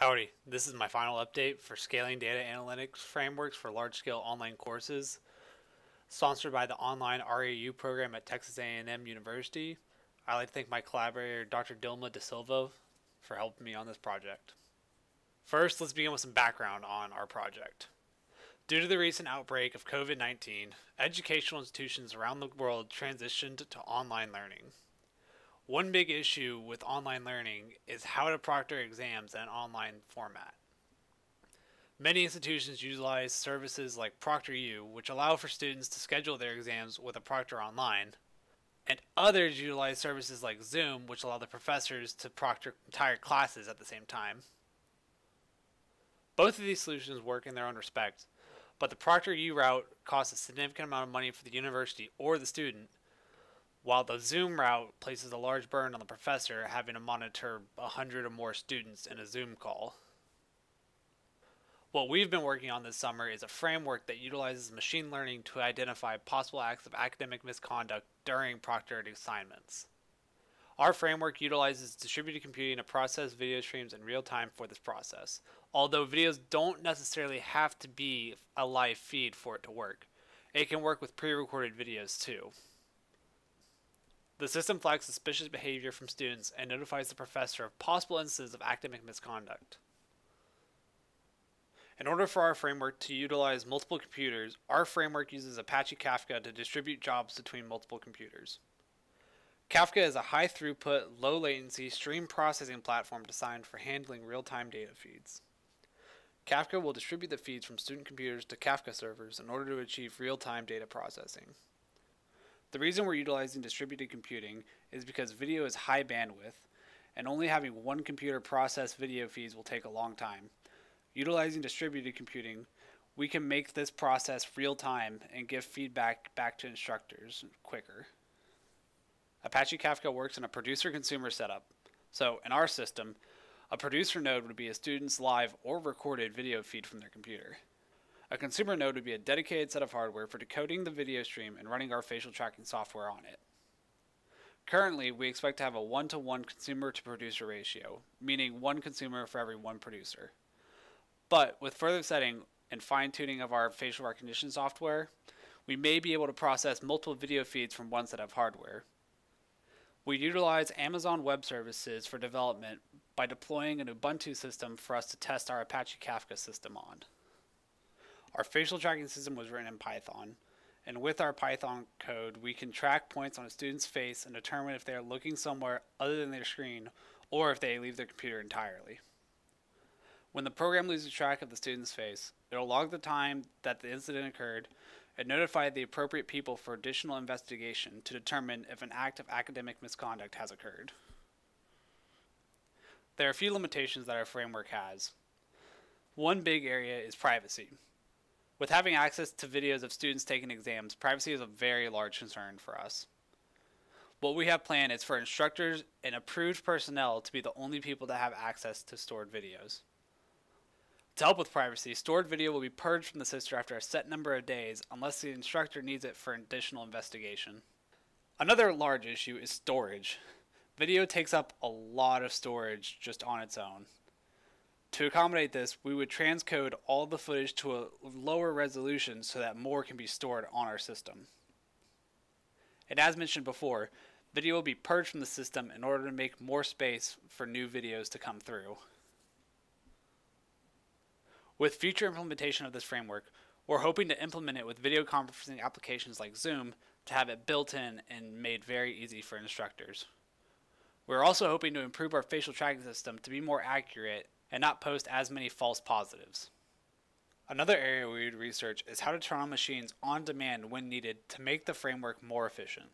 Howdy, this is my final update for scaling data analytics frameworks for large-scale online courses, sponsored by the online REU program at Texas A&M University. I'd like to thank my collaborator, Dr. Dilma Da Silva, for helping me on this project. First, let's begin with some background on our project. Due to the recent outbreak of COVID 19, educational institutions around the world transitioned to online learning. One big issue with online learning is how to proctor exams in an online format. Many institutions utilize services like ProctorU, which allow for students to schedule their exams with a proctor online, and others utilize services like Zoom, which allow the professors to proctor entire classes at the same time. Both of these solutions work in their own respect, but the ProctorU route costs a significant amount of money for the university or the student, while the Zoom route places a large burden on the professor having to monitor 100 or more students in a Zoom call. What we've been working on this summer is a framework that utilizes machine learning to identify possible acts of academic misconduct during proctored assignments. Our framework utilizes distributed computing to process video streams in real time for this process, although videos don't necessarily have to be a live feed for it to work. It can work with pre-recorded videos too. The system flags suspicious behavior from students and notifies the professor of possible instances of academic misconduct. In order for our framework to utilize multiple computers, our framework uses Apache Kafka to distribute jobs between multiple computers. Kafka is a high throughput, low latency stream processing platform designed for handling real time data feeds. Kafka will distribute the feeds from student computers to Kafka servers in order to achieve real time data processing. The reason we're utilizing distributed computing is because video is high bandwidth, and only having one computer process video feeds will take a long time. Utilizing distributed computing, we can make this process real time and give feedback back to instructors quicker. Apache Kafka works in a producer consumer setup. So, in our system, a producer node would be a student's live or recorded video feed from their computer. A consumer node would be a dedicated set of hardware for decoding the video stream and running our facial tracking software on it. Currently, we expect to have a one to one consumer to producer ratio, meaning one consumer for every one producer. But with further setting and fine tuning of our facial recognition software, we may be able to process multiple video feeds from one set of hardware, we utilize Amazon Web Services for development by deploying an Ubuntu system for us to test our Apache Kafka system on. Our facial tracking system was written in Python, and with our Python code, we can track points on a student's face and determine if they are looking somewhere other than their screen or if they leave their computer entirely. When the program loses track of the student's face, it will log the time that the incident occurred and notify the appropriate people for additional investigation to determine if an act of academic misconduct has occurred. There are a few limitations that our framework has. One big area is privacy. With having access to videos of students taking exams, privacy is a very large concern for us. What we have planned is for instructors and approved personnel to be the only people that have access to stored videos. To help with privacy, stored video will be purged from the sister after a set number of days unless the instructor needs it for additional investigation. Another large issue is storage. Video takes up a lot of storage just on its own. To accommodate this, we would transcode all the footage to a lower resolution so that more can be stored on our system. And as mentioned before, video will be purged from the system in order to make more space for new videos to come through. With future implementation of this framework, we're hoping to implement it with video conferencing applications like Zoom to have it built in and made very easy for instructors. We're also hoping to improve our facial tracking system to be more accurate and not post as many false positives. Another area we would research is how to turn on machines on demand when needed to make the framework more efficient.